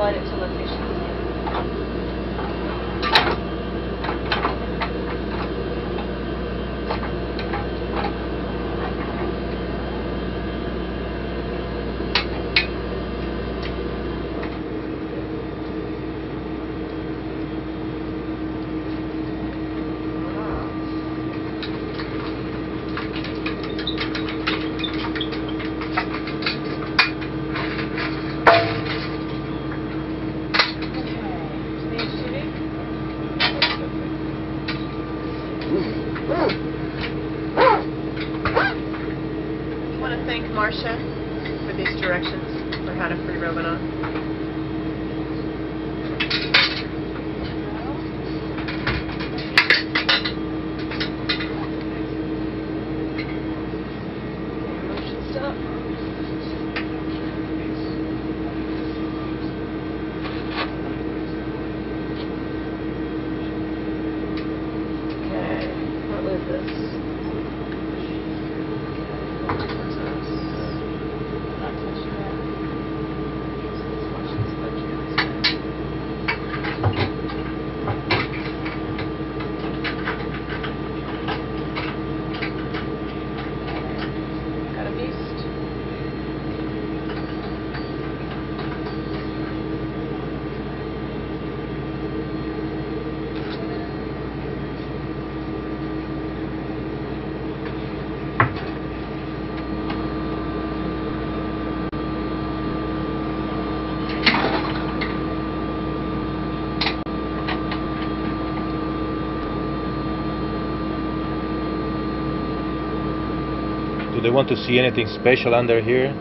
got to own efficiency. I want to thank Marcia for these directions for how to free Robonaut. Do they want to see anything special under here?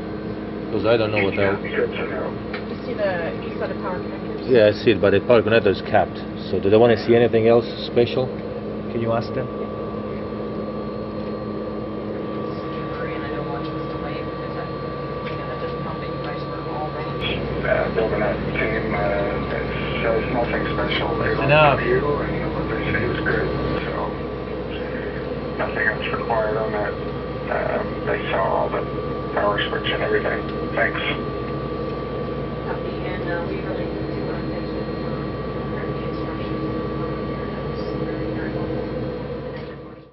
Because I don't know what else. You see the, you saw the power connectors? Yeah, I see it, but the power connector is capped. So do they want to see anything else special? Can you ask them? I don't want this delay because I'm thinking that this pumping guys were already. uh, building that team, uh, it says nothing special. They looked Enough. at you and what they say was good, so nothing else required on that. Um, they saw all the power switch and everything. Thanks. Copy, and uh, we really